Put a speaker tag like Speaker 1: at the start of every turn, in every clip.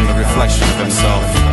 Speaker 1: on the
Speaker 2: reflection of himself.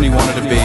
Speaker 2: Reflection he wanted to be